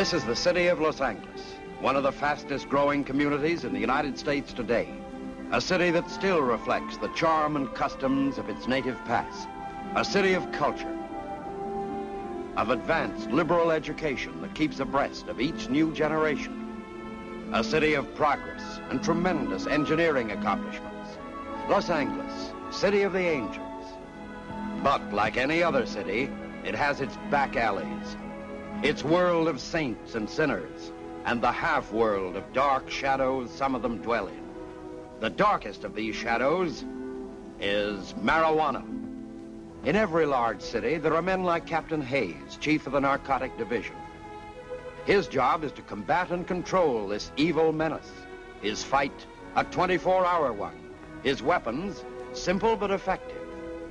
This is the city of Los Angeles, one of the fastest growing communities in the United States today. A city that still reflects the charm and customs of its native past. A city of culture, of advanced liberal education that keeps abreast of each new generation. A city of progress and tremendous engineering accomplishments. Los Angeles, city of the angels. But like any other city, it has its back alleys, its world of saints and sinners, and the half-world of dark shadows some of them dwell in. The darkest of these shadows is marijuana. In every large city, there are men like Captain Hayes, chief of the narcotic division. His job is to combat and control this evil menace. His fight, a 24-hour one. His weapons, simple but effective,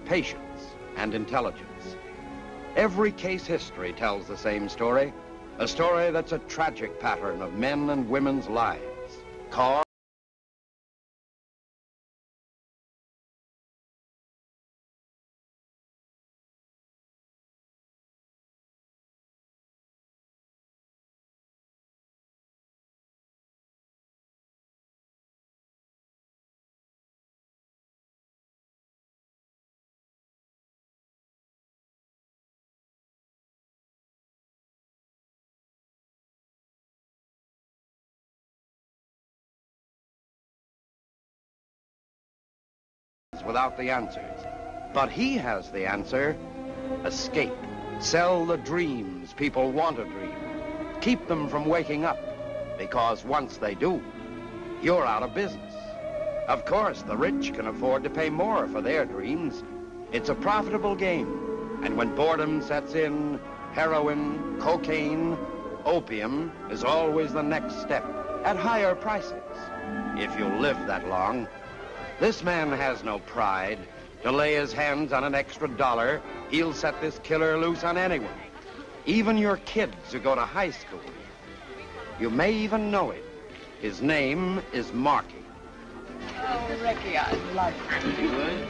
patience and intelligence. Every case history tells the same story, a story that's a tragic pattern of men and women's lives. Cause without the answers. But he has the answer. Escape. Sell the dreams people want to dream. Keep them from waking up. Because once they do, you're out of business. Of course, the rich can afford to pay more for their dreams. It's a profitable game. And when boredom sets in, heroin, cocaine, opium is always the next step at higher prices. If you live that long, this man has no pride. To lay his hands on an extra dollar, he'll set this killer loose on anyone. Even your kids who go to high school. You may even know him. His name is Marky. Oh, Ricky, I love you. You would?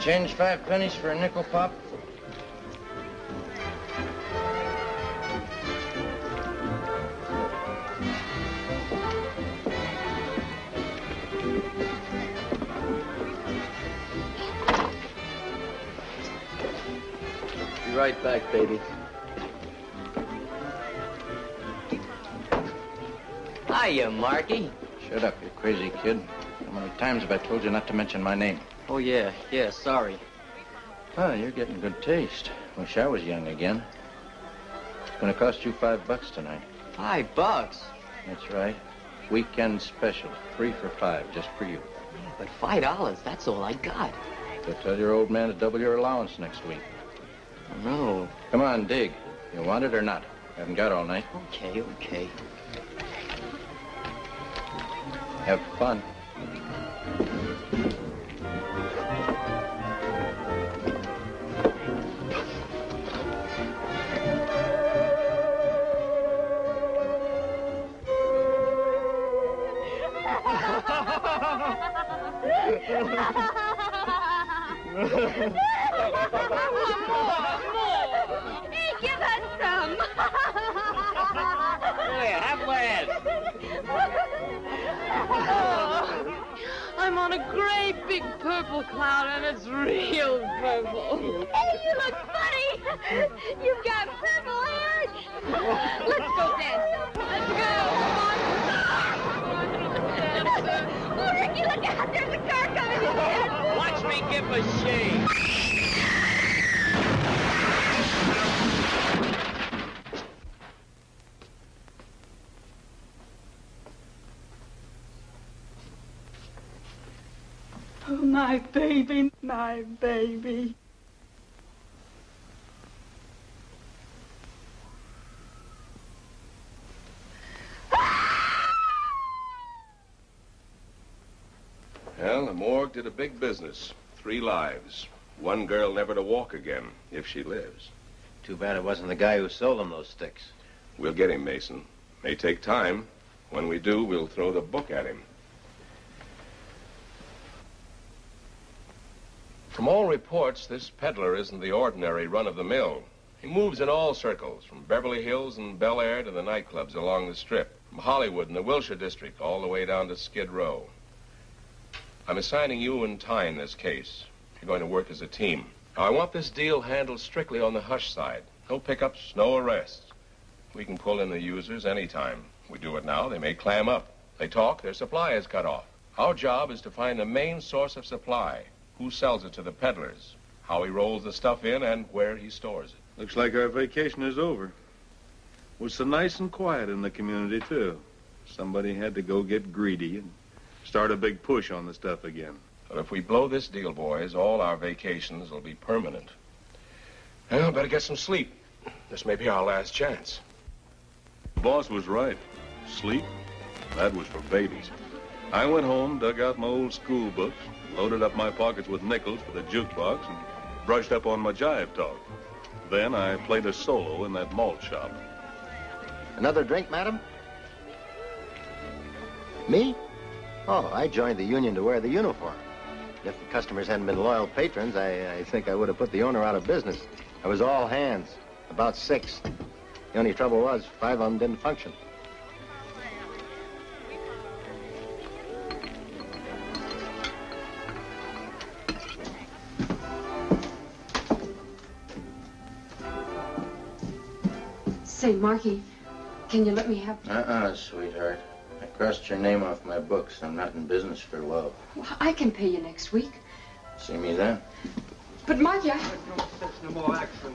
Change five pennies for a nickel pop? Be right back, baby. Hiya, Marky. Shut up, you crazy kid. How many times have I told you not to mention my name? Oh, yeah, yeah, sorry. Oh, you're getting good taste. Wish I was young again. It's gonna cost you five bucks tonight. Five bucks? That's right. Weekend special. Three for five, just for you. Yeah, but five dollars, that's all I got. So tell your old man to double your allowance next week. No. Come on, dig. You want it or not? Haven't got all night. Okay, okay. Have fun. Hey, have one. Oh, I'm on a great big purple cloud, and it's real purple. Hey, you look funny. You've got purple hair. Let's go dance. Let's go. Oh, Ricky, look out. There's a car coming. Watch me give a shave. Oh, my baby, my baby. Well, the morgue did a big business. Three lives. One girl never to walk again, if she lives. Too bad it wasn't the guy who sold them those sticks. We'll get him, Mason. May take time. When we do, we'll throw the book at him. From all reports, this peddler isn't the ordinary run-of-the-mill. He moves in all circles, from Beverly Hills and Bel Air to the nightclubs along the Strip, from Hollywood and the Wilshire District all the way down to Skid Row. I'm assigning you and Tyne this case. You're going to work as a team. Now, I want this deal handled strictly on the hush side. No pickups, no arrests. We can pull in the users anytime. We do it now, they may clam up. They talk, their supply is cut off. Our job is to find the main source of supply. Who sells it to the peddlers, how he rolls the stuff in, and where he stores it. Looks like our vacation is over. Was so nice and quiet in the community, too. Somebody had to go get greedy and start a big push on the stuff again. But if we blow this deal, boys, all our vacations will be permanent. Well, better get some sleep. This may be our last chance. The boss was right. Sleep, that was for babies. I went home, dug out my old school books, loaded up my pockets with nickels for the jukebox, and brushed up on my jive talk. Then I played a solo in that malt shop. Another drink, madam? Me? Oh, I joined the union to wear the uniform. If the customers hadn't been loyal patrons, I, I think I would have put the owner out of business. I was all hands, about six. The only trouble was, five of them didn't function. Say, Marky, can you let me have... Uh-uh, sweetheart. I crossed your name off my books. I'm not in business for love. Well, I can pay you next week. See me then? But, Marky, I... No, there's no more action.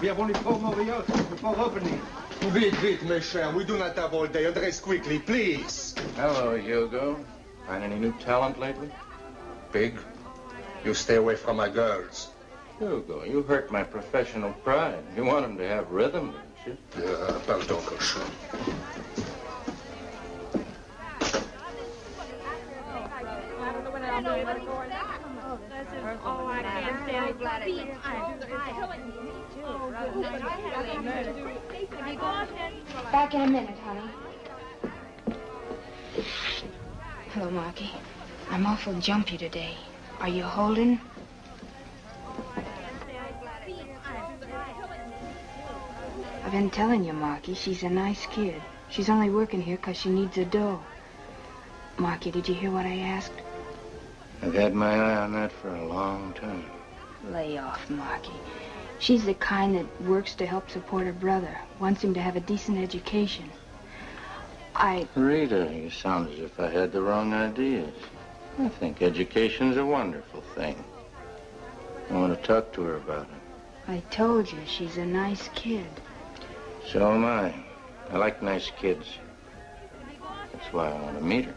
We have only four more yachts before opening. Vite, vite, mes chers. We do not have all day. Undress quickly, please. Hello, Hugo. Find any new talent lately? Big? you stay away from my girls. Hugo, you hurt my professional pride. You want them to have rhythm, don't you? Yeah, pardon, cochon. Back in a minute, honey. Hello, Marky. I'm awful jumpy today. Are you holding? I've been telling you, Marky, she's a nice kid. She's only working here 'cause she needs a dough. Marky, did you hear what I asked? I've had my eye on that for a long time. Lay off, Marky. She's the kind that works to help support her brother, wants him to have a decent education. I... Rita, you sound as if I had the wrong ideas. I think education's a wonderful thing. I want to talk to her about it. I told you, she's a nice kid. So am I. I like nice kids. That's why I want to meet her.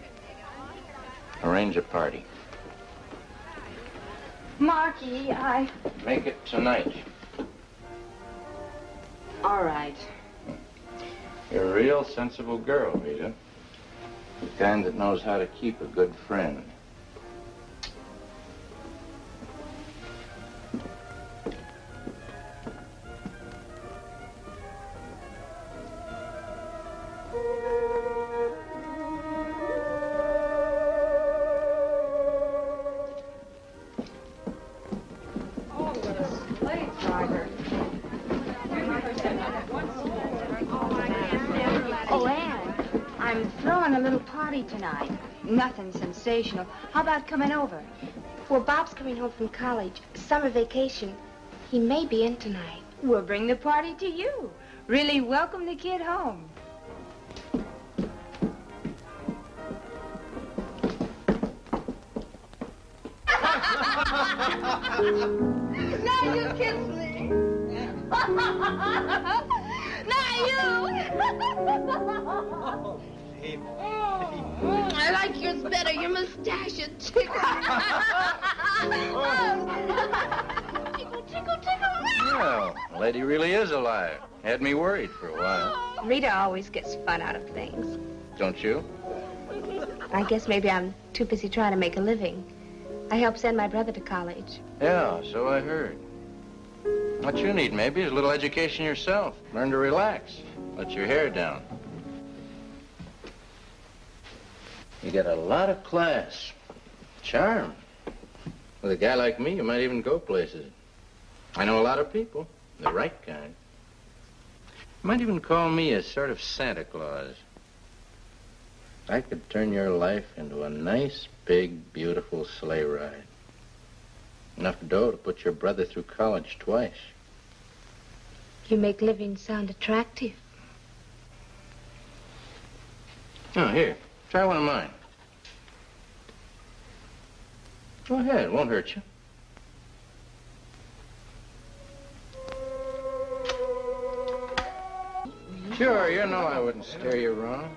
Arrange a party. Marky, I... Make it tonight. All right. You're a real sensible girl, Rita. The kind that knows how to keep a good friend. Oh, tonight. Nothing sensational. How about coming over? Well, Bob's coming home from college. Summer vacation. He may be in tonight. We'll bring the party to you. Really welcome the kid home. Now you kiss me. now you. I like yours better. Your mustache is tickle. tickle, tickle, tickle. Well, the lady really is alive. Had me worried for a while. Oh. Rita always gets fun out of things. Don't you? I guess maybe I'm too busy trying to make a living. I helped send my brother to college. Yeah, so I heard. What you need, maybe, is a little education yourself. Learn to relax. Let your hair down. You got a lot of class. Charm. With a guy like me, you might even go places. I know a lot of people, the right kind. You might even call me a sort of Santa Claus. I could turn your life into a nice, big, beautiful sleigh ride. Enough dough to put your brother through college twice. You make living sound attractive. Oh, here. Try one of mine. Go ahead. It won't hurt you. Sure, you know I wouldn't steer you wrong.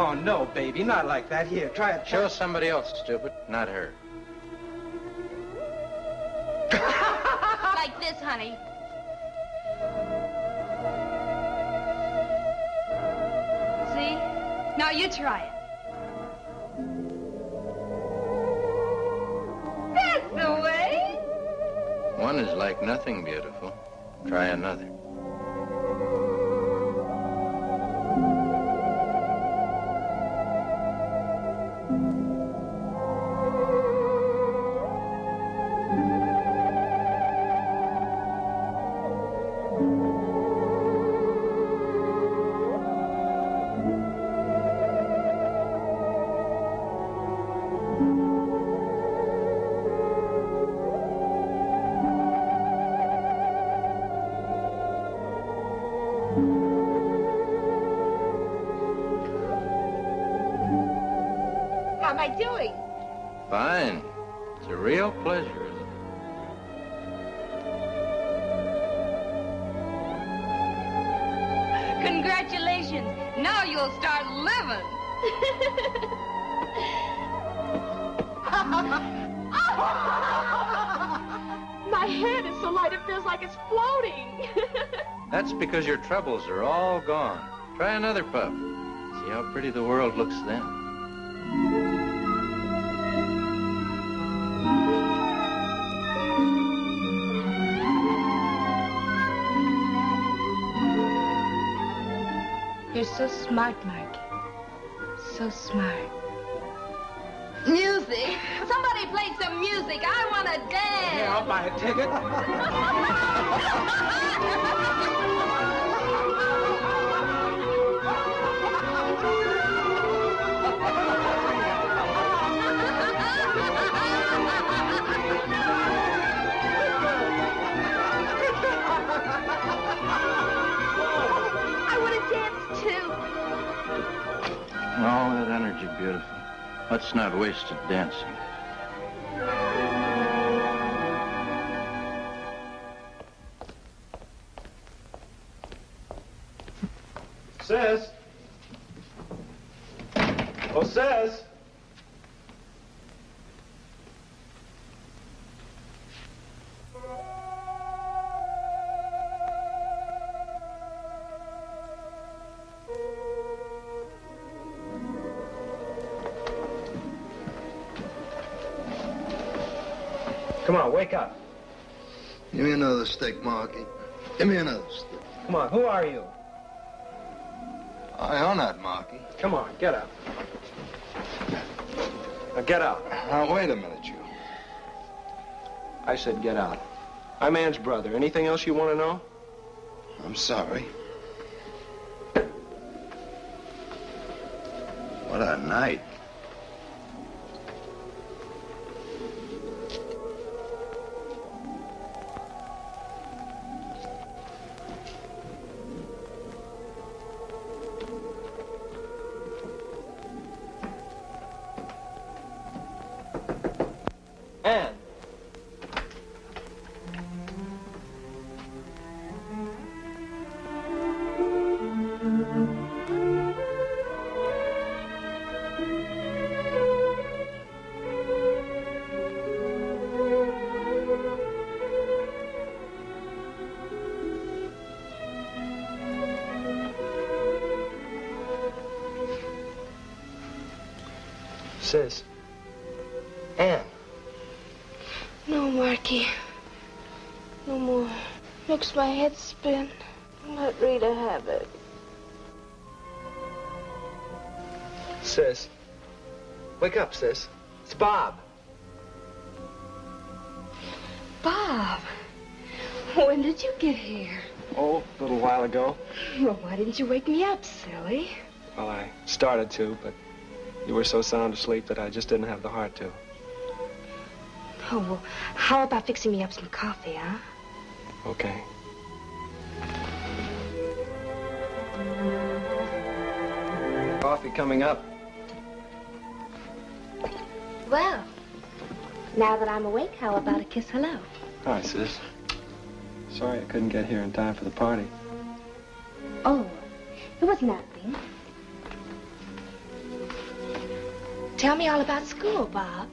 Oh, no, baby, not like that. Here, try it. Show somebody else, stupid, not her. like this, honey. See? Now you try it. That's the way. One is like nothing beautiful. Try another. Because your troubles are all gone. Try another puff. See how pretty the world looks then. You're so smart, Marky. So smart. Music. Somebody play some music. I want to dance. Yeah, I'll buy a ticket. beautiful. Let's not waste it dancing. Sis? Oh, sis? Wake up. Give me another stick, Marky. Give me another stick. Come on, who are you? I own that, Marky. Come on, get up. Now get out. Now, wait a minute, you. I said get out. I'm Anne's brother. Anything else you want to know? I'm sorry. What a night. Sis. Anne. No, Marky. No more. Makes my head spin. Let Rita have it. Sis. Wake up, sis. It's Bob. Bob, when did you get here? Oh, a little while ago. Well, why didn't you wake me up, silly? Well, I started to, but you were so sound asleep that I just didn't have the heart to. Oh, well, how about fixing me up some coffee, huh? Okay. Coffee coming up. Well, now that I'm awake, how about a kiss hello? Hi, sis. Sorry I couldn't get here in time for the party. Oh, it was nothing. Tell me all about school, Bob.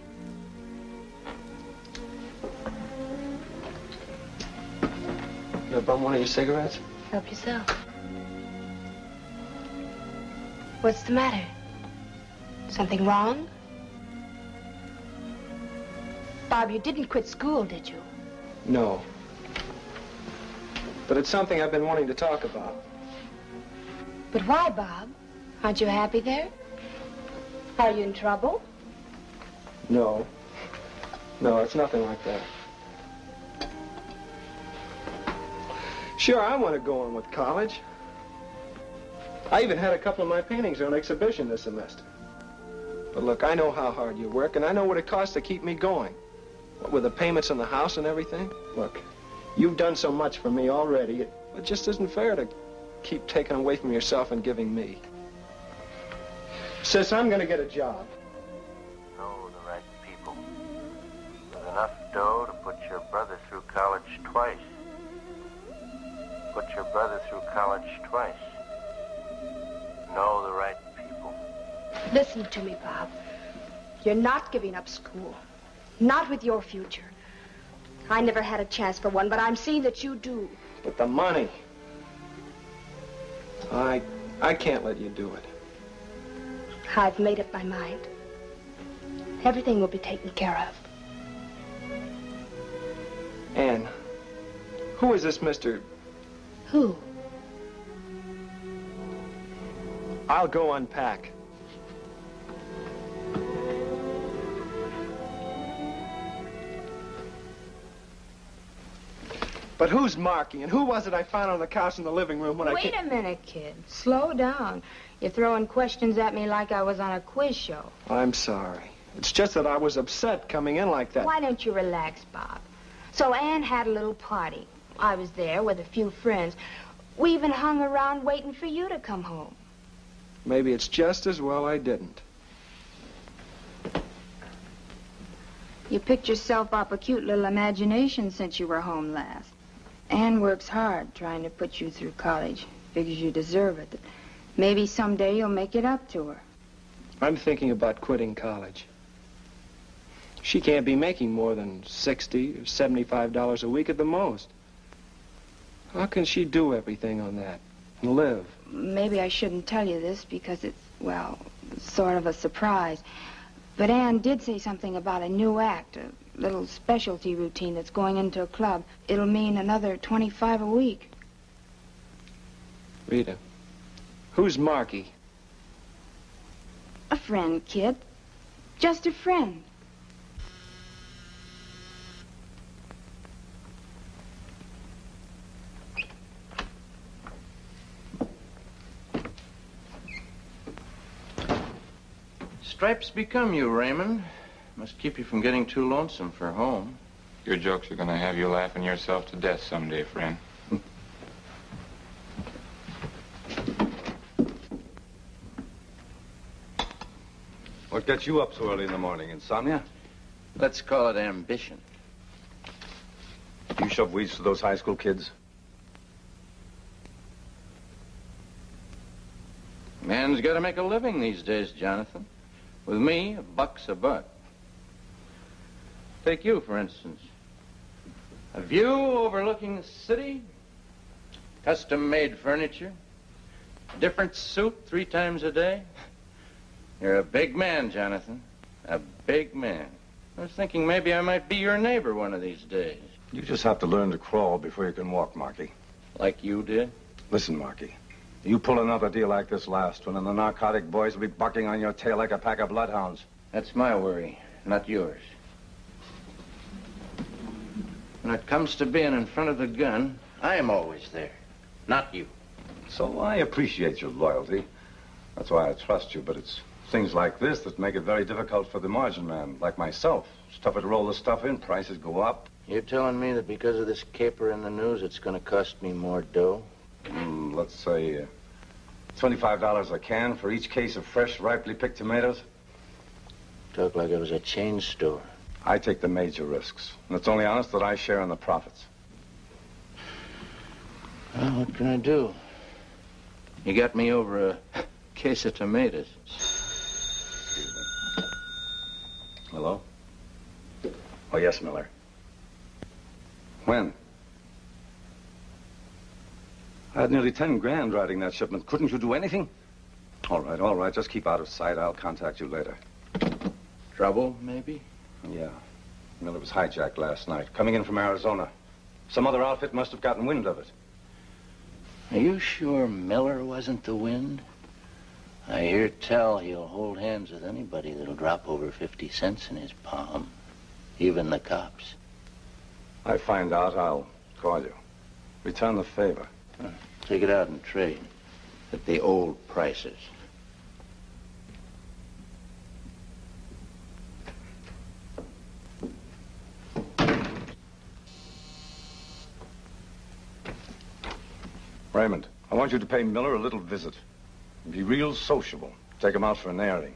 You bum one of your cigarettes? Help yourself. What's the matter? Something wrong? Bob, you didn't quit school, did you? No. But it's something I've been wanting to talk about. But why, Bob? Aren't you happy there? Are you in trouble? No. No, it's nothing like that. Sure, I want to go on with college. I even had a couple of my paintings on exhibition this semester. But look, I know how hard you work, and I know what it costs to keep me going. What with the payments on the house and everything. Look, you've done so much for me already. It, it just isn't fair to keep taking away from yourself and giving me. Sis, I'm going to get a job. Know the right people. With enough dough to put your brother through college twice. Put your brother through college twice. Know the right people. Listen to me, Bob. You're not giving up school. Not with your future. I never had a chance for one, but I'm seeing that you do. But the money. I I can't let you do it. I've made up my mind. Everything will be taken care of. Anne, who is this Mr. Who? I'll go unpack. But who's Marky, and who was it I found on the couch in the living room when I Wait came... a minute, kid. Slow down. You're throwing questions at me like I was on a quiz show. I'm sorry. It's just that I was upset coming in like that. Why don't you relax, Bob? So Anne had a little party. I was there with a few friends. We even hung around waiting for you to come home. Maybe it's just as well I didn't. You picked yourself up a cute little imagination since you were home last. Anne works hard trying to put you through college. Figures you deserve it. Maybe someday you'll make it up to her. I'm thinking about quitting college. She can't be making more than 60 or 75 dollars a week at the most. How can she do everything on that and live? Maybe I shouldn't tell you this because it's, well, sort of a surprise. But Anne did say something about a new act, a little specialty routine that's going into a club. It'll mean another 25 a week. Rita, who's Marky? A friend, kid. Just a friend. Stripes become you, Raymond. Must keep you from getting too lonesome for home. Your jokes are gonna have you laughing yourself to death someday, friend. What gets you up so early in the morning? Insomnia? Let's call it ambition. You shove weeds to those high school kids? Man's got to make a living these days, Jonathan. With me, a buck's a buck. Take you, for instance. A view overlooking the city, custom-made furniture, different suit three times a day. You're a big man, Jonathan. A big man. I was thinking maybe I might be your neighbor one of these days. You just have to learn to crawl before you can walk, Marky. Like you did? Listen, Marky. You pull another deal like this last one, and the narcotic boys will be bucking on your tail like a pack of bloodhounds. That's my worry, not yours. When it comes to being in front of the gun, I am always there, not you. So I appreciate your loyalty. That's why I trust you, but it's things like this that make it very difficult for the margin man, like myself. It's tougher to roll the stuff in, prices go up. You're telling me that because of this caper in the news, it's going to cost me more dough? Mm, let's say uh, $25 a can for each case of fresh, ripely picked tomatoes. Talk like it was a chain store. I take the major risks. And it's only honest that I share in the profits. Well, what can I do? You got me over a case of tomatoes. Excuse me. Hello? Oh, yes, Miller. When? I had nearly 10 grand riding that shipment. Couldn't you do anything? All right, all right. Just keep out of sight. I'll contact you later. Trouble, maybe? Yeah. Miller was hijacked last night, coming in from Arizona. Some other outfit must have gotten wind of it. Are you sure Miller wasn't the wind? I hear tell he'll hold hands with anybody that'll drop over 50 cents in his palm. Even the cops. I find out, I'll call you. Return the favor. Take it out and trade at the old prices. Raymond, I want you to pay Miller a little visit. Be real sociable. Take him out for an airing.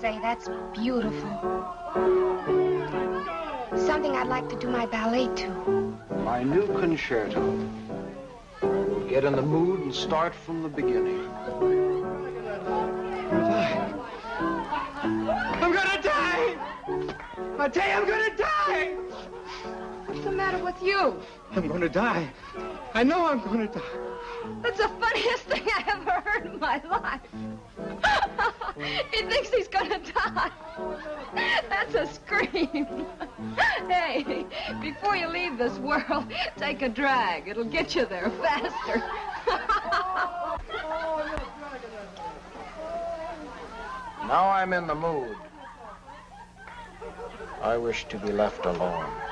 Say, that's beautiful. Something I'd like to do my ballet to. My new concerto. We'll get in the mood and start from the beginning. I tell you, I'm gonna die! What's the matter with you? I'm gonna die. I know I'm gonna die. That's the funniest thing I ever heard in my life. he thinks he's gonna die. That's a scream. hey, before you leave this world, take a drag. It'll get you there faster. Now I'm in the mood. I wish to be left alone.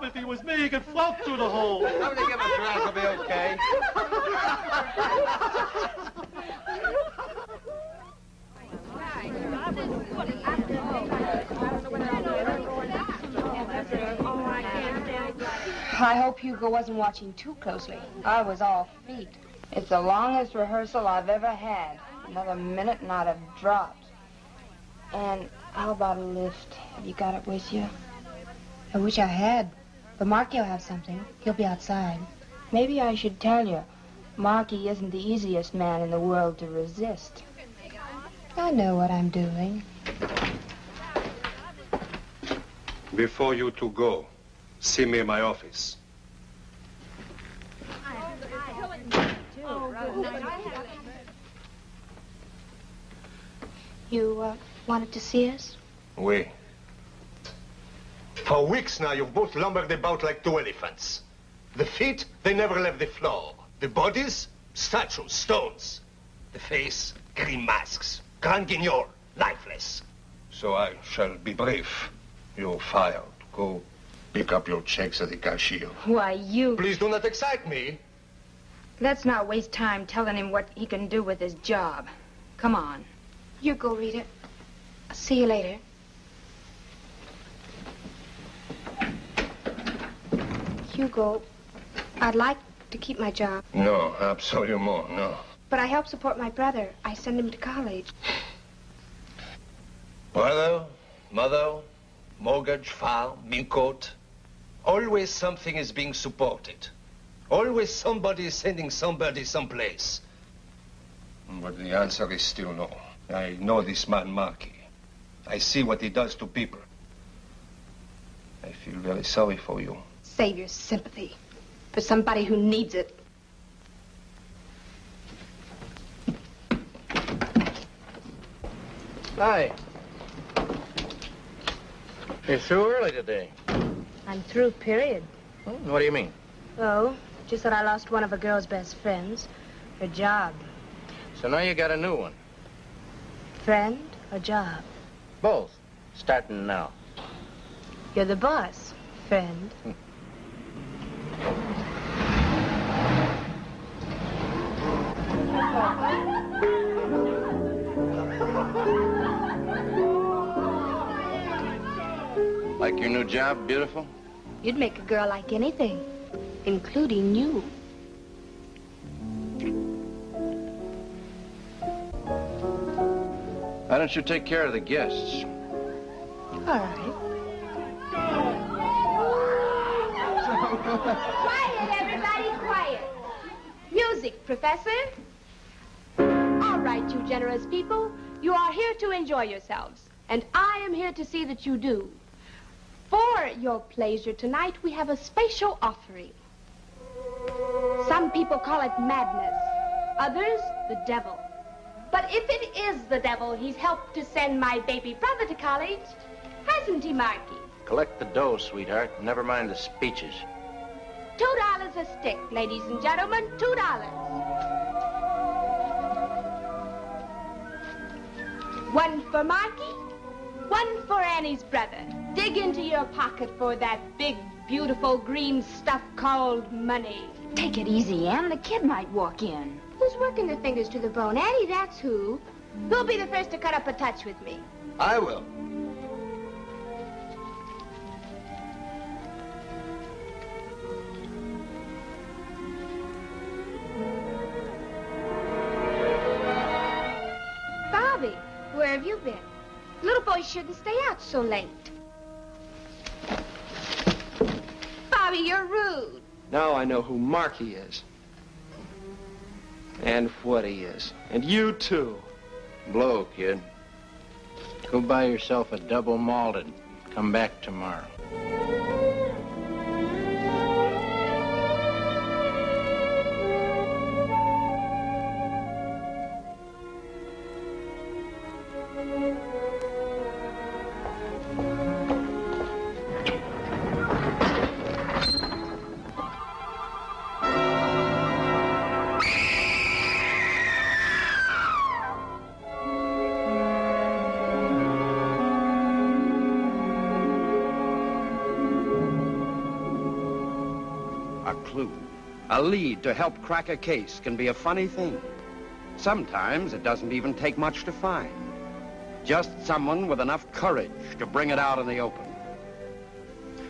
Big dope, if he was me, he could float through the hole. Somebody give a drink, will be okay. I hope Hugo wasn't watching too closely. I was all feet. It's the longest rehearsal I've ever had. Another minute and I'd have dropped. And how about a lift? Have you got it with you? I wish I had. But Marky will have something. He'll be outside. Maybe I should tell you, Marky isn't the easiest man in the world to resist. I know what I'm doing. Before you two go, see me in my office. You uh, wanted to see us? Oui. For weeks now, you've both lumbered about like two elephants. The feet, they never left the floor. The bodies, statues, stones. The face, green masks. Grand guignol, lifeless. So I shall be brief. You're fired. Go pick up your checks at the cashier. Why, you... Please do not excite me. Let's not waste time telling him what he can do with his job. Come on. You go, Rita. I'll see you later. Hugo, I'd like to keep my job, No, absolument no. but I help support my brother. I send him to college. Brother, mother, mortgage, farm, milk coat. Always something is being supported. Always somebody is sending somebody someplace. But the answer is still no. I know this man Marky. I see what he does to people. I feel very sorry for you. Save your sympathy for somebody who needs it. Hi. You're through early today. I'm through, period. Hmm, What do you mean? Oh, just that I lost one of a girl's best friends. Her job. So now you got a new one. Friend or job? Both. Starting now. You're the boss, friend. Job, beautiful? You'd make a girl like anything, including you. Why don't you take care of the guests? All right. Quiet, everybody, quiet. Music, Professor. All right, you generous people. You are here to enjoy yourselves. And I am here to see that you do. For your pleasure tonight, we have a special offering. Some people call it madness. Others, the devil. But if it is the devil, he's helped to send my baby brother to college. Hasn't he, Marky? Collect the dough, sweetheart. Never mind the speeches. Two dollars a stick, ladies and gentlemen. Two dollars. One for Marky, one for Annie's brother. Dig into your pocket for that big, beautiful green stuff called money. Take it easy, Anne. The kid might walk in. Who's working their fingers to the bone? Annie, that's who. Who'll be the first to cut up a touch with me? I will. Boys shouldn't stay out so late. Bobby, you're rude. Now I know who Marky is. And what he is. And you too. Blow, kid. Go buy yourself a double malted. Come back tomorrow. A lead to help crack a case can be a funny thing. Sometimes it doesn't even take much to find. Just someone with enough courage to bring it out in the open.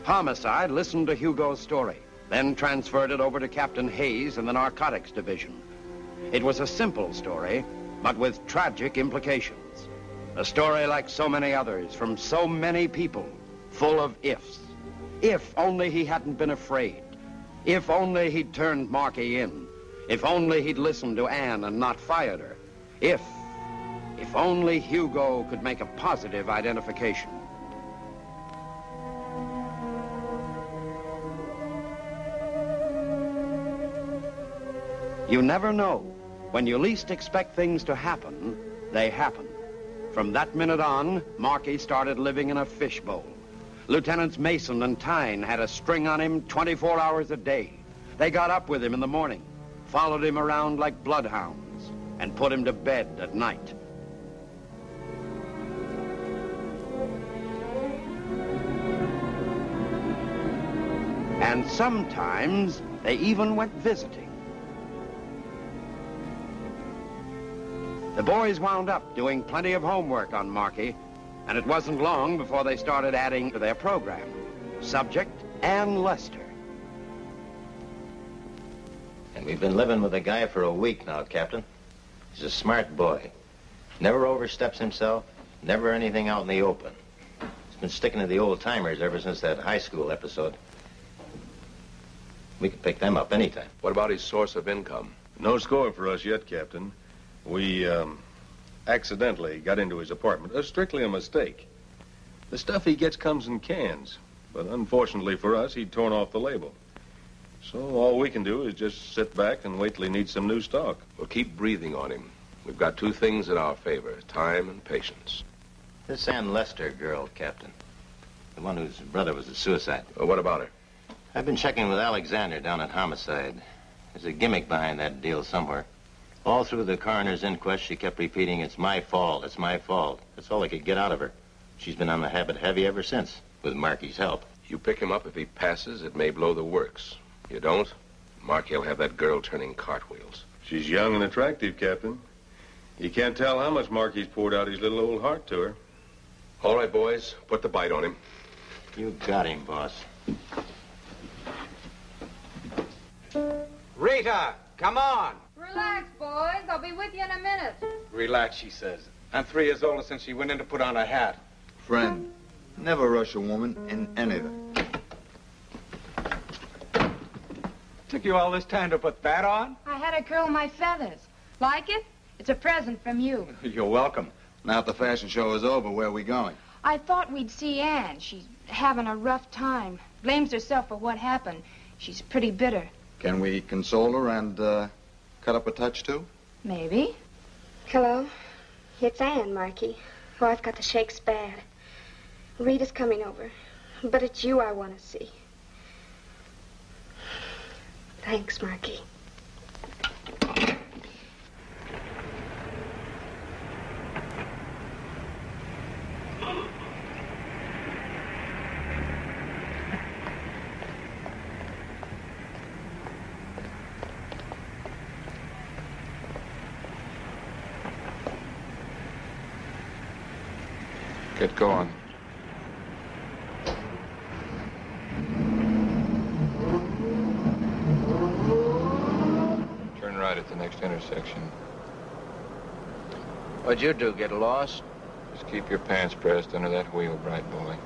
Homicide listened to Hugo's story, then transferred it over to Captain Hayes in the Narcotics Division. It was a simple story, but with tragic implications. A story like so many others from so many people, full of ifs. If only he hadn't been afraid. If only he'd turned Marky in. If only he'd listened to Anne and not fired her. If, if only Hugo could make a positive identification. You never know. When you least expect things to happen, they happen. From that minute on, Marky started living in a fishbowl. Lieutenants Mason and Tyne had a string on him 24 hours a day. They got up with him in the morning, followed him around like bloodhounds, and put him to bed at night. And sometimes they even went visiting. The boys wound up doing plenty of homework on Marky, and it wasn't long before they started adding to their program. Subject, Anne Lester. And we've been living with the guy for a week now, Captain. He's a smart boy. Never oversteps himself, never anything out in the open. He's been sticking to the old timers ever since that high school episode. We could pick them up anytime. What about his source of income? No score for us yet, Captain. We, um, accidentally got into his apartment. Uh, strictly a mistake. The stuff he gets comes in cans. But unfortunately for us, he'd torn off the label. So all we can do is just sit back and wait till he needs some new stock. We'll keep breathing on him. We've got two things in our favor, time and patience. This Anne Lester girl, Captain. The one whose brother was a suicide. Well, what about her? I've been checking with Alexander down at Homicide. There's a gimmick behind that deal somewhere. All through the coroner's inquest, she kept repeating, it's my fault, it's my fault. That's all I could get out of her. She's been on the habit heavy ever since, with Marky's help. You pick him up if he passes, it may blow the works. You don't, Marky'll have that girl turning cartwheels. She's young and attractive, Captain. You can't tell how much Marky's poured out his little old heart to her. All right, boys, put the bite on him. You got him, boss. Rita, come on. Relax, boys. I'll be with you in a minute. Relax, she says. I'm three years older since she went in to put on her hat. Friend, never rush a woman in anything. Took you all this time to put that on? I had to curl my feathers. Like it? It's a present from you. You're welcome. Now that the fashion show is over, where are we going? I thought we'd see Anne. She's having a rough time. Blames herself for what happened. She's pretty bitter. Can we console her and uh, cut up a touch, too? Maybe. Hello. It's Anne, Marky. Oh, I've got the shakes bad. Rita's coming over. But it's you I want to see. Thanks, Marky. Get going. Turn right at the next intersection. What'd you do, get lost? Just keep your pants pressed under that wheel, bright boy.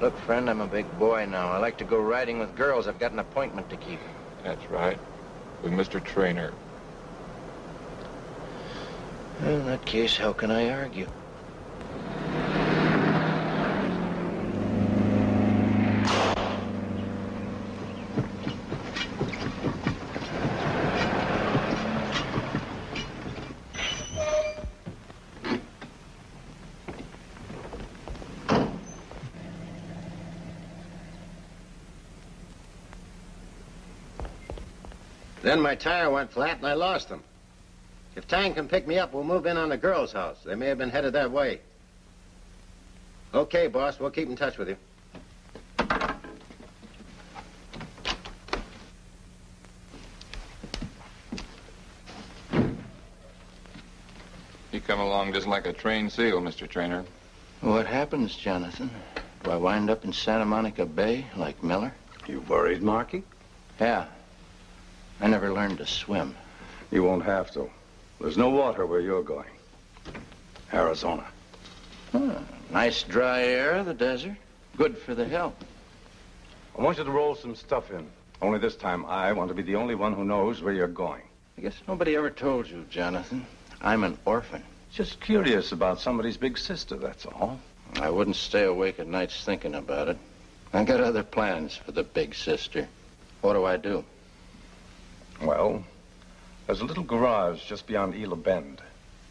Look, friend, I'm a big boy now. I like to go riding with girls. I've got an appointment to keep. That's right. With Mr. Trainer. In that case, how can I argue? Then my tire went flat and I lost them. If Tang can pick me up, we'll move in on the girl's house. They may have been headed that way. Okay, boss, we'll keep in touch with you. You come along just like a trained seal, Mr. Trainer. What happens, Jonathan? Do I wind up in Santa Monica Bay like Miller? You worried, Marky? Yeah. I never learned to swim. You won't have to. There's no water where you're going. Arizona. Huh. Nice dry air the desert. Good for the health. I want you to roll some stuff in. Only this time, I want to be the only one who knows where you're going. I guess nobody ever told you, Jonathan. I'm an orphan. Just curious about somebody's big sister, that's all. I wouldn't stay awake at nights thinking about it. I got other plans for the big sister. What do I do? Well, there's a little garage just beyond Ela Bend.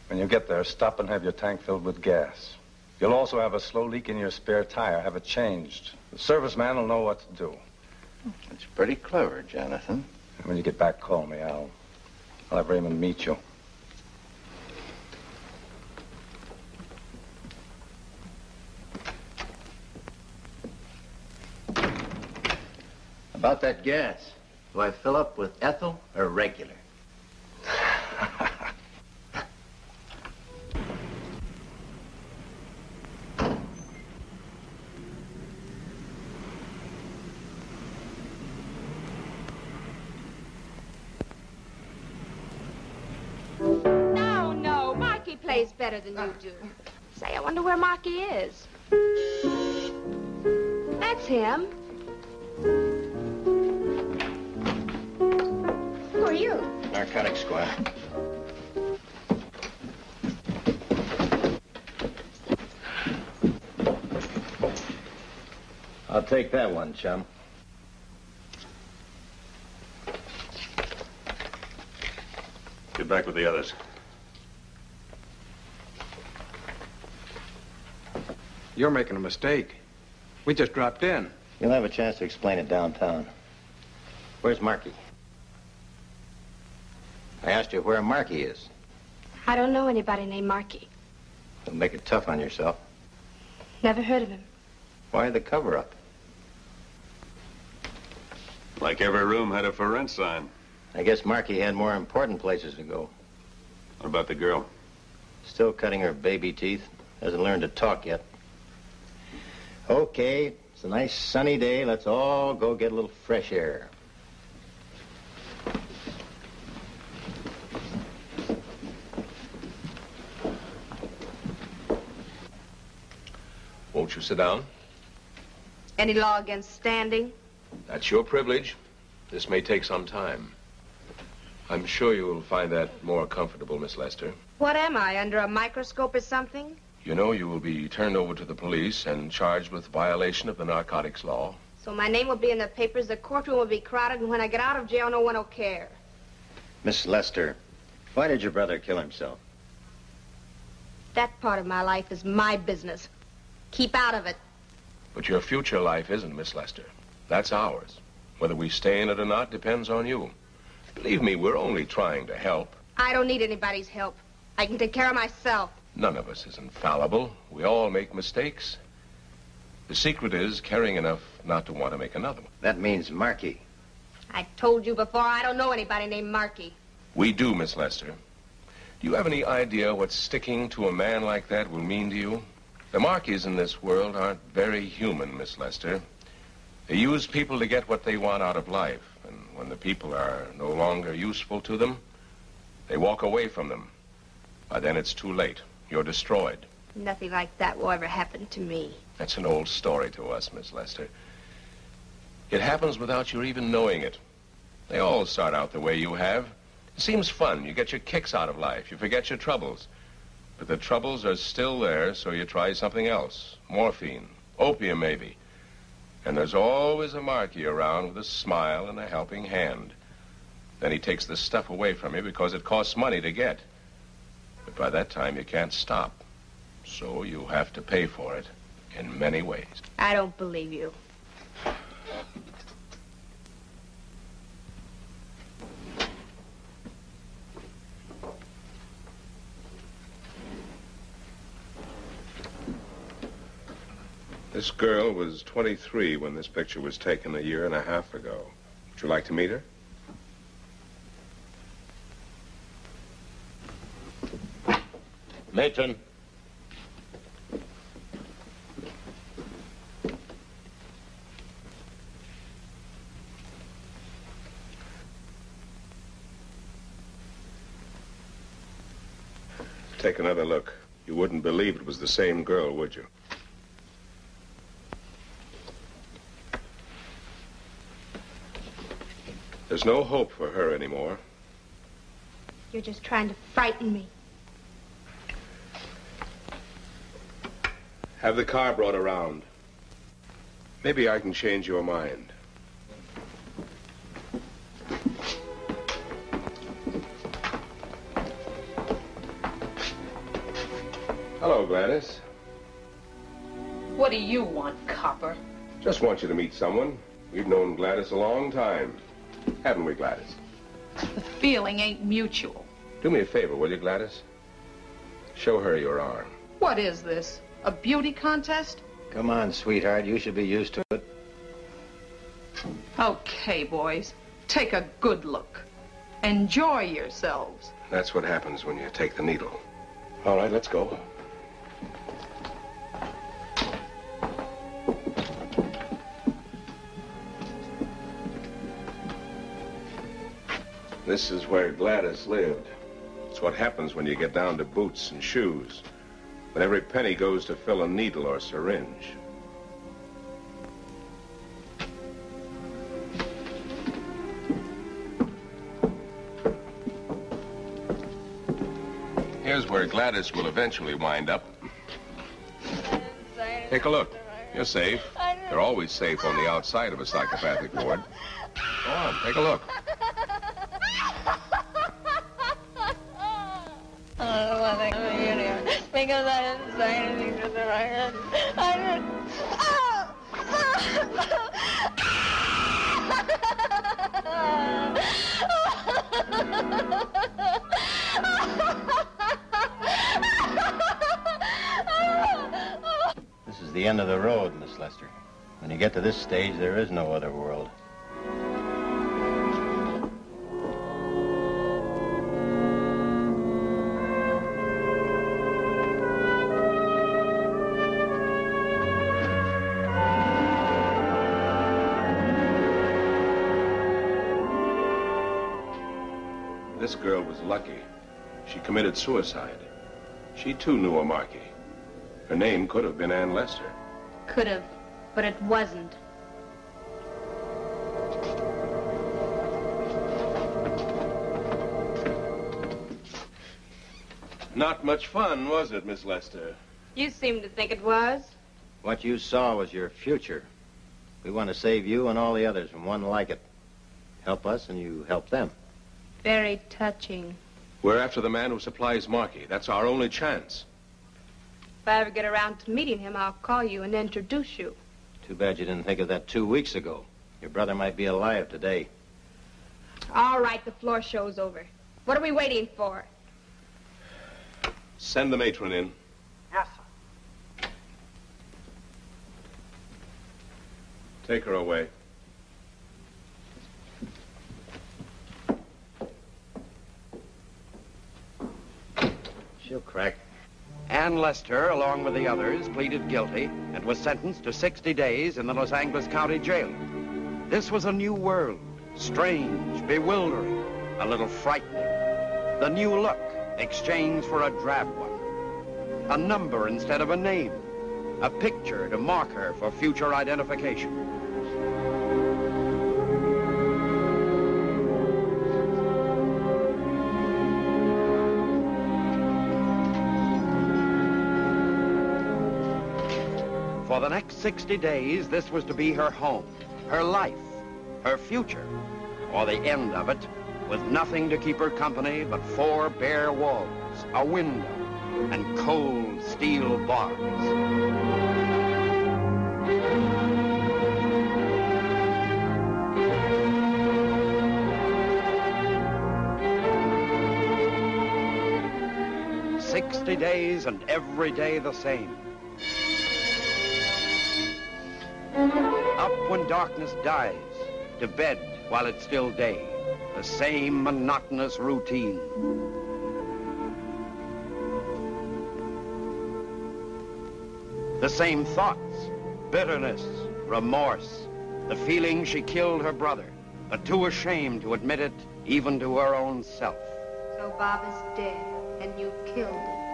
When you get there, stop and have your tank filled with gas. You'll also have a slow leak in your spare tire. Have it changed. The serviceman will know what to do. It's pretty clever, Jonathan. When you get back, call me. I'll, I'll have Raymond meet you. About that gas, do I fill up with ethyl or regular? Better than you do. Say, I wonder where Marky is. That's him. Who are you? Narcotic squad. I'll take that one, chum. Get back with the others. You're making a mistake. We just dropped in. You'll have a chance to explain it downtown. Where's Marky? I asked you where Marky is. I don't know anybody named Marky. Don't make it tough on yourself. Never heard of him. Why the cover-up? Like every room had a for rent sign. I guess Marky had more important places to go. What about the girl? Still cutting her baby teeth. Hasn't learned to talk yet. Okay, it's a nice sunny day. Let's all go get a little fresh air. Won't you sit down? Any law against standing? That's your privilege. This may take some time. I'm sure you will find that more comfortable, Miss Lester. What am I, under a microscope or something? You know you will be turned over to the police and charged with violation of the narcotics law. So my name will be in the papers, the courtroom will be crowded, and when I get out of jail, no one will care. Miss Lester, why did your brother kill himself? That part of my life is my business. Keep out of it. But your future life isn't, Miss Lester. That's ours. Whether we stay in it or not depends on you. Believe me, we're only trying to help. I don't need anybody's help. I can take care of myself. None of us is infallible. We all make mistakes. The secret is caring enough not to want to make another one. That means Marky. I told you before, I don't know anybody named Marky. We do, Miss Lester. Do you have any idea what sticking to a man like that will mean to you? The Markies in this world aren't very human, Miss Lester. They use people to get what they want out of life. And when the people are no longer useful to them, they walk away from them. By then it's too late. You're destroyed. Nothing like that will ever happen to me. That's an old story to us, Miss Lester. It happens without your even knowing it. They all start out the way you have. It seems fun. You get your kicks out of life. You forget your troubles. But the troubles are still there, so you try something else. Morphine, opium maybe. And there's always a Marky around with a smile and a helping hand. Then he takes the stuff away from you because it costs money to get. But by that time, you can't stop. So you have to pay for it in many ways. I don't believe you. This girl was 23 when this picture was taken a year and a half ago. Would you like to meet her? Matron. Take another look. You wouldn't believe it was the same girl, would you? There's no hope for her anymore. You're just trying to frighten me. Have the car brought around. Maybe I can change your mind. Hello, Gladys. What do you want, copper? Just want you to meet someone. We've known Gladys a long time. Haven't we, Gladys? The feeling ain't mutual. Do me a favor, will you, Gladys? Show her your arm. What is this? A beauty contest? Come on, sweetheart. You should be used to it. Okay, boys. Take a good look. Enjoy yourselves. That's what happens when you take the needle. All right, let's go. This is where Gladys lived. It's what happens when you get down to boots and shoes. When every penny goes to fill a needle or syringe. Here's where Gladys will eventually wind up. Take a look. You're safe. They're always safe on the outside of a psychopathic ward. Go on, take a look. Because I didn't say anything to them. I didn't. This is the end of the road, Miss Lester. When you get to this stage, there is no other world. This girl was lucky. She committed suicide. She too knew a Markey. Her name could have been Anne Lester. Could have, but it wasn't. Not much fun, was it, Miss Lester? You seem to think it was. What you saw was your future. We want to save you and all the others from one like it. Help us and you help them. Very touching. We're after the man who supplies Markey. That's our only chance. If I ever get around to meeting him, I'll call you and introduce you. Too bad you didn't think of that two weeks ago. Your brother might be alive today. All right, the floor show's over. What are we waiting for? Send the matron in. Yes, sir. Take her away. She'll crack. Anne Lester, along with the others, pleaded guilty and was sentenced to 60 days in the Los Angeles County Jail. This was a new world, strange, bewildering, a little frightening. The new look exchanged for a drab one. A number instead of a name. A picture to mark her for future identification. For the next 60 days, this was to be her home, her life, her future, or the end of it, with nothing to keep her company but four bare walls, a window, and cold steel bars. Sixty days and every day the same. When darkness dies, to bed while it's still day. The same monotonous routine. The same thoughts, bitterness, remorse, the feeling she killed her brother, but too ashamed to admit it even to her own self. So Bob is dead, and you killed him.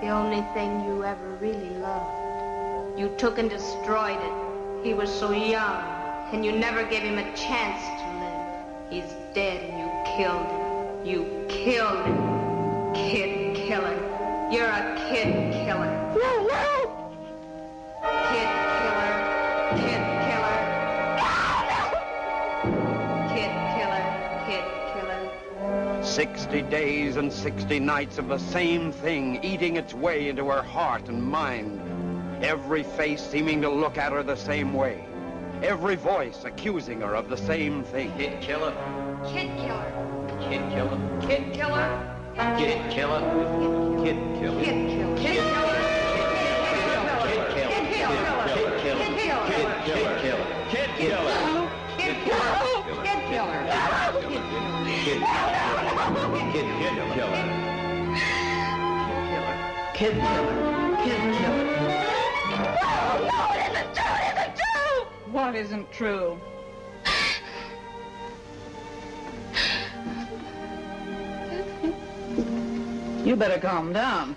The only thing you ever really loved. You took and destroyed it. He was so young, and you never gave him a chance to live. He's dead, and you killed him. You killed him. Kid killer. You're a kid killer. No, no! Kid killer. Kid killer. Kid killer. Kid killer. 60 days and 60 nights of the same thing eating its way into her heart and mind. Every face seeming to look at her the same way. Every voice accusing her of the same thing. Kid killer. Kid killer. Kid killer. Kid killer. Kid killer. Kid killer. Kid killer. Kid killer. Kid killer. Kid killer. Kid killer. Kid killer. Kid killer. Kid killer. Kid killer. Kid killer. It isn't true. Isn't true. What isn't true? You better calm down.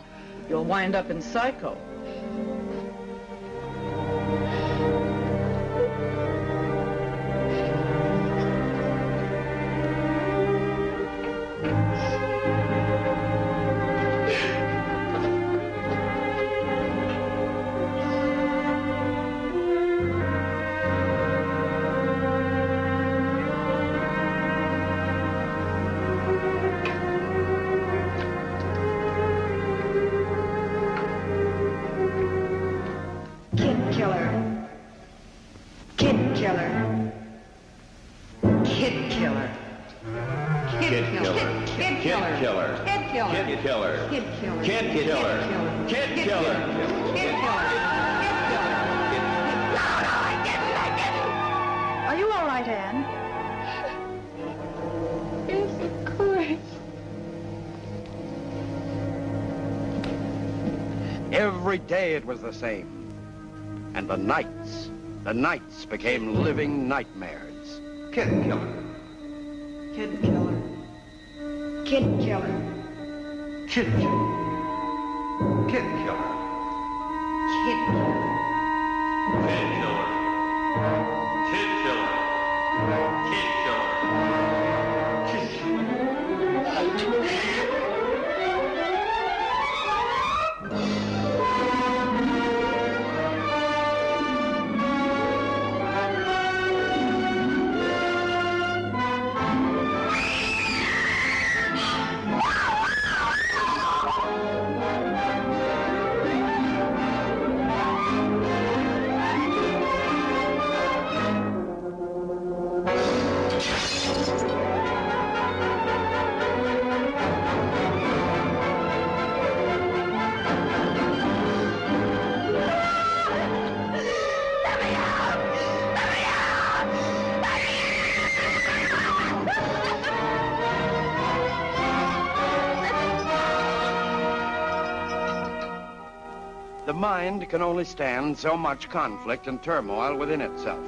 You'll wind up in psycho. The same. And the nights, the nights became living nightmares. Kid killer. Kid killer. Kid killer. Kid killer. Kid killer. Kid killer. Kid killer. Mind can only stand so much conflict and turmoil within itself.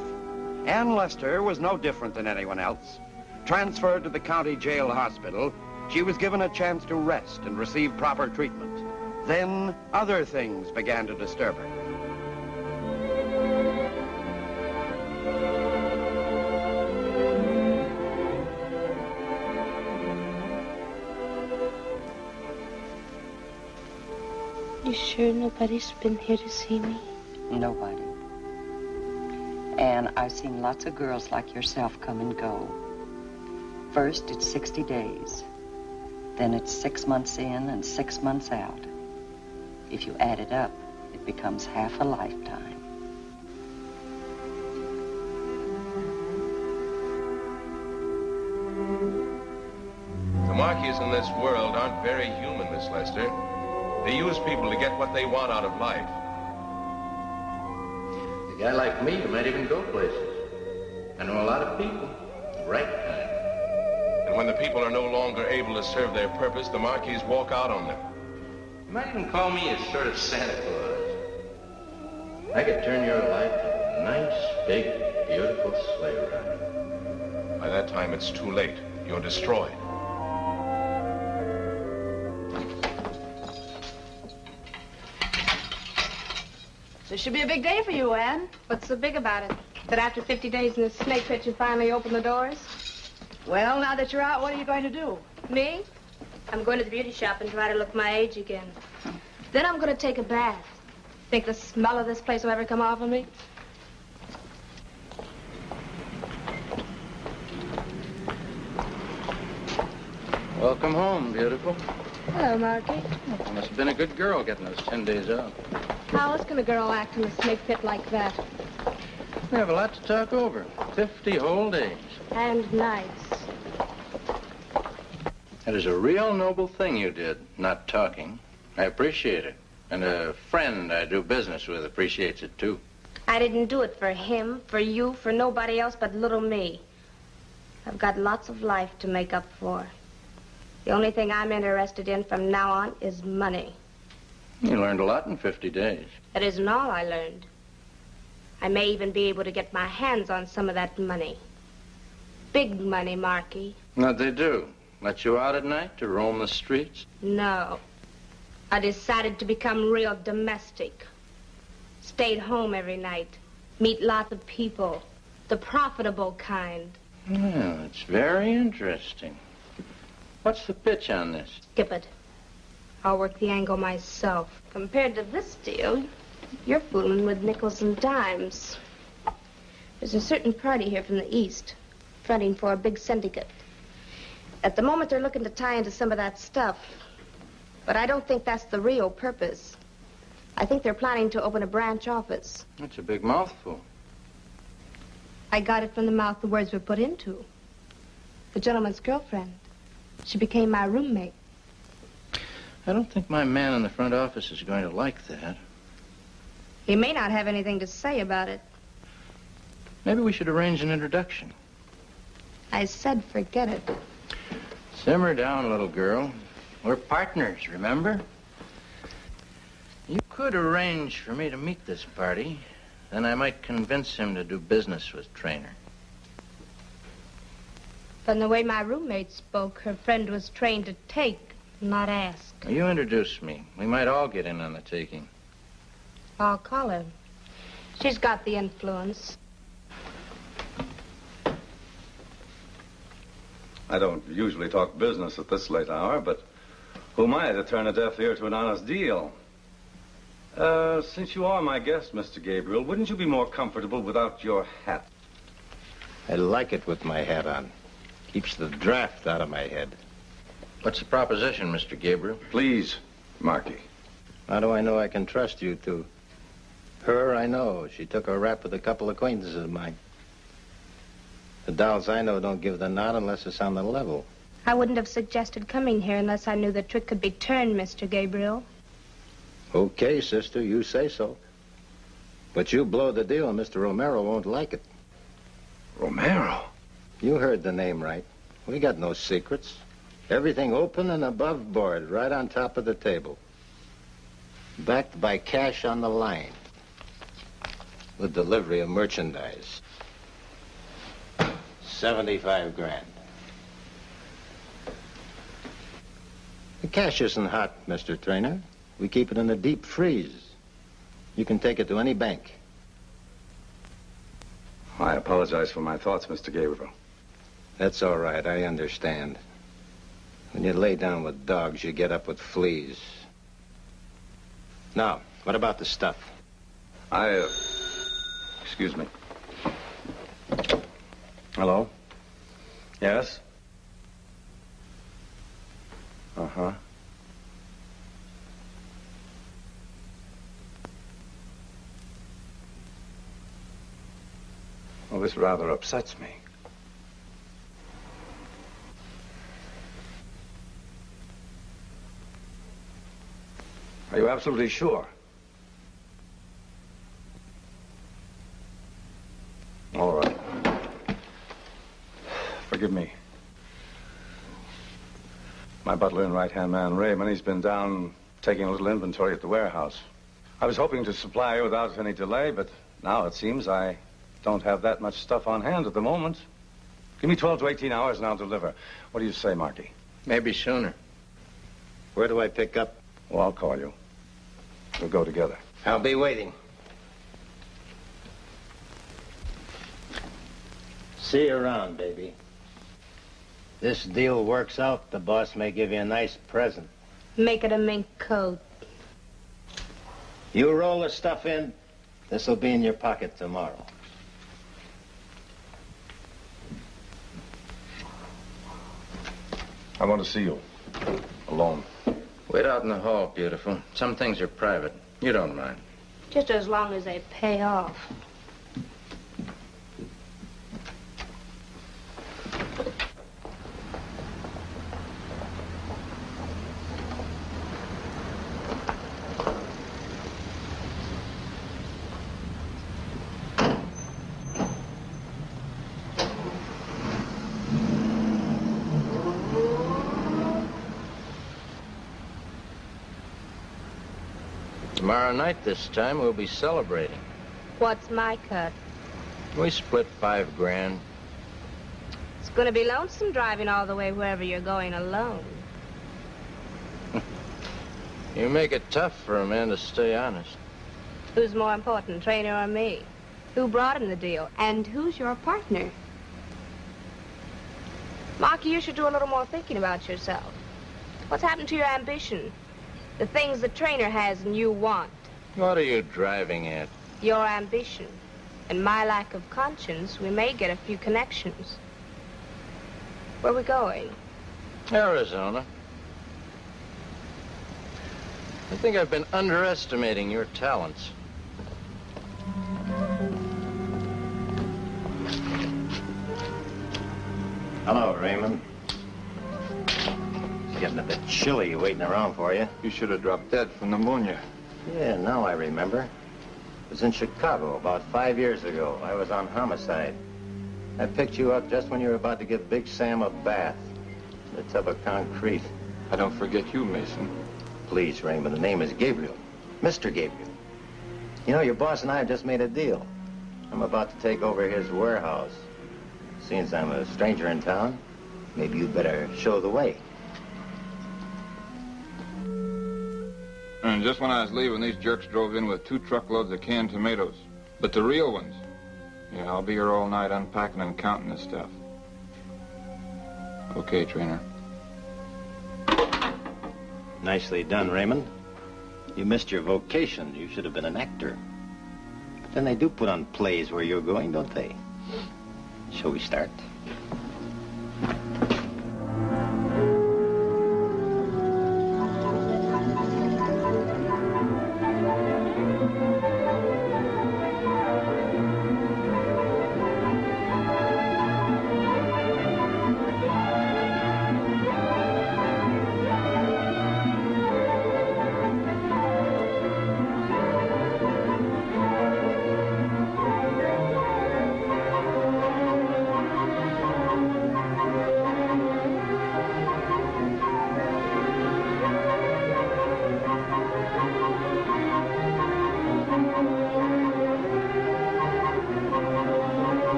Anne Lester was no different than anyone else. Transferred to the county jail hospital, she was given a chance to rest and receive proper treatment. Then other things began to disturb her. Nobody's been here to see me? Nobody. And I've seen lots of girls like yourself come and go. First, it's 60 days. Then it's six months in and six months out. If you add it up, it becomes half a lifetime. The Markies in this world aren't very human, Miss Lester. They use people to get what they want out of life. A guy like me, you might even go places. I know a lot of people. Right time. And when the people are no longer able to serve their purpose, the Markies walk out on them. You might even call me a sort of Santa Claus. I could turn your life into a nice, big, beautiful sleigh ride. By that time, it's too late. You're destroyed. This should be a big day for you, Anne. What's so big about it? That after 50 days in the snake pit, you finally open the doors? Well, now that you're out, what are you going to do? Me? I'm going to the beauty shop and try to look my age again. Then I'm going to take a bath. Think the smell of this place will ever come off of me? Welcome home, beautiful. Hello, Marky. You must have been a good girl getting those ten days off. How else can a girl act in a snake pit like that? We have a lot to talk over. Fifty whole days. And nights. That is a real noble thing you did, not talking. I appreciate it. And a friend I do business with appreciates it, too. I didn't do it for him, for you, for nobody else but little me. I've got lots of life to make up for. The only thing I'm interested in from now on is money. You learned a lot in 50 days. That isn't all I learned. I may even be able to get my hands on some of that money. Big money, Marky. What they do? Let you out at night to roam the streets? No. I decided to become real domestic. Stayed home every night. Meet lots of people. The profitable kind. Well, it's very interesting. What's the pitch on this? Skip it. I'll work the angle myself. Compared to this deal, you're fooling with nickels and dimes. There's a certain party here from the East, fronting for a big syndicate. At the moment, they're looking to tie into some of that stuff. But I don't think that's the real purpose. I think they're planning to open a branch office. That's a big mouthful. I got it from the mouth the words were put into. The gentleman's girlfriend. She became my roommate. I don't think my man in the front office is going to like that. He may not have anything to say about it. Maybe we should arrange an introduction. I said forget it. Simmer down, little girl. We're partners, remember? You could arrange for me to meet this party. Then I might convince him to do business with Trainer. From the way my roommate spoke, her friend was trained to take, not ask. You introduce me. We might all get in on the taking. I'll call her. She's got the influence. I don't usually talk business at this late hour, but who am I to turn a deaf ear to an honest deal? Uh, since you are my guest, Mr. Gabriel, wouldn't you be more comfortable without your hat? I like it with my hat on. Keeps the draft out of my head. What's the proposition, Mr. Gabriel? Please, Marky. How do I know I can trust you two? Her, I know. She took a rap with a couple acquaintances of mine. The dolls I know don't give the nod unless it's on the level. I wouldn't have suggested coming here unless I knew the trick could be turned, Mr. Gabriel. Okay, sister, you say so. But you blow the deal and Mr. Romero won't like it. Romero? You heard the name right. We got no secrets. Everything open and above board, right on top of the table. Backed by cash on the line. With delivery of merchandise. 75 grand. The cash isn't hot, Mr. Trainer. We keep it in a deep freeze. You can take it to any bank. I apologize for my thoughts, Mr. Gabriel. That's all right. I understand. When you lay down with dogs, you get up with fleas. Now, what about the stuff? I, uh, excuse me. Hello? Yes? Uh-huh. Well, this rather upsets me. Are you absolutely sure? All right. Forgive me. My butler and right-hand man, Raymond, he's been down taking a little inventory at the warehouse. I was hoping to supply you without any delay, but now it seems I don't have that much stuff on hand at the moment. Give me 12 to 18 hours and I'll deliver. What do you say, Marky? Maybe sooner. Where do I pick up? Well, I'll call you. We'll go together. I'll be waiting. See you around, baby. This deal works out, the boss may give you a nice present. Make it a mink coat. You roll the stuff in, this'll be in your pocket tomorrow. I want to see you. Alone. Wait out in the hall, beautiful. Some things are private. You don't mind. Just as long as they pay off. Night, this time, we'll be celebrating. What's my cut? We split five grand. It's gonna be lonesome driving all the way wherever you're going alone. You make it tough for a man to stay honest. Who's more important, Trainer or me? Who brought in the deal? And who's your partner? Markie, you should do a little more thinking about yourself. What's happened to your ambition? The things the trainer has and you want. What are you driving at? Your ambition. And my lack of conscience, we may get a few connections. Where are we going? Arizona. I think I've been underestimating your talents. Hello, Raymond. It's getting a bit chilly waiting around for you. You should have dropped dead from pneumonia. Yeah, now I remember. It was in Chicago about five years ago. I was on homicide. I picked you up just when you were about to give Big Sam a bath in the tub of concrete. I don't forget you, Mason. Please, Raymond, the name is Gabriel. Mr. Gabriel. You know, your boss and I have just made a deal. I'm about to take over his warehouse. Since I'm a stranger in town, maybe you'd better show the way. And just when I was leaving, these jerks drove in with two truckloads of canned tomatoes. But the real ones. Yeah, I'll be here all night unpacking and counting this stuff. Okay, trainer. Nicely done, Raymond. You missed your vocation. You should have been an actor. But then they do put on plays where you're going, don't they? Shall we start?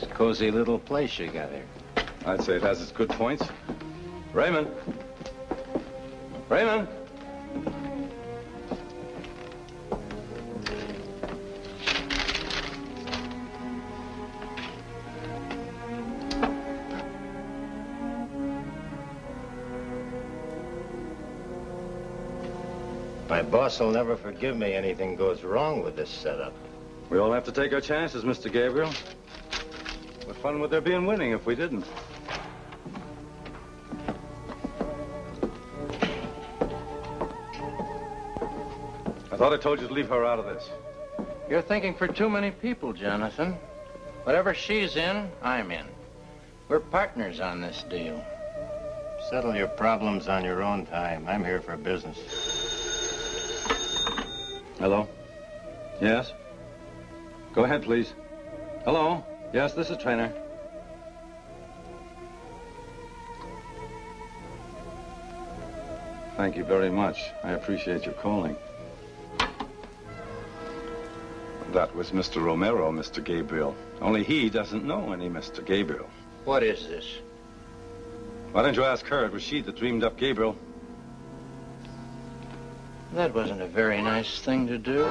Nice, cozy little place you got here. I'd say it has its good points. Raymond. Raymond. My boss will never forgive me anything goes wrong with this setup. We all have to take our chances, Mr. Gabriel. What fun would there be in winning if we didn't? I thought I told you to leave her out of this. You're thinking for too many people, Jonathan. Whatever she's in, I'm in. We're partners on this deal. Settle your problems on your own time. I'm here for business. Hello? Yes? Go ahead, please. Hello? Yes, this is Trainer. Thank you very much. I appreciate your calling. That was Mr. Romero, Mr. Gabriel. Only he doesn't know any Mr. Gabriel. What is this? Why don't you ask her? It was she that dreamed up Gabriel. That wasn't a very nice thing to do.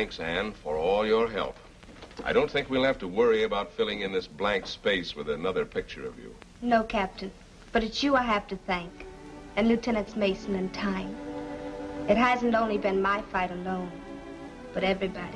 Thanks, Anne, for all your help. I don't think we'll have to worry about filling in this blank space with another picture of you. No, Captain. But it's you I have to thank. And Lieutenants Mason and Tyne. It hasn't only been my fight alone, but everybody's.